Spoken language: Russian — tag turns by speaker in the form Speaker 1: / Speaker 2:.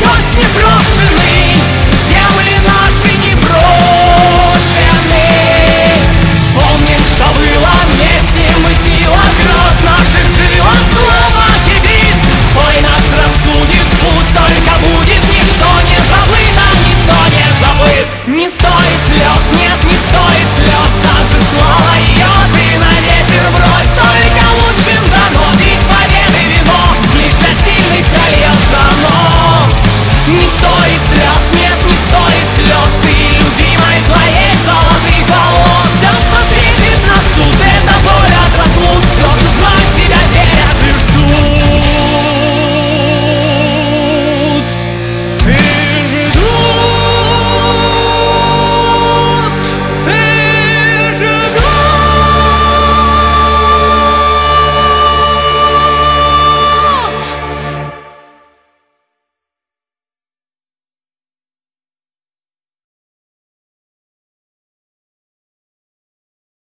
Speaker 1: гость непрошенный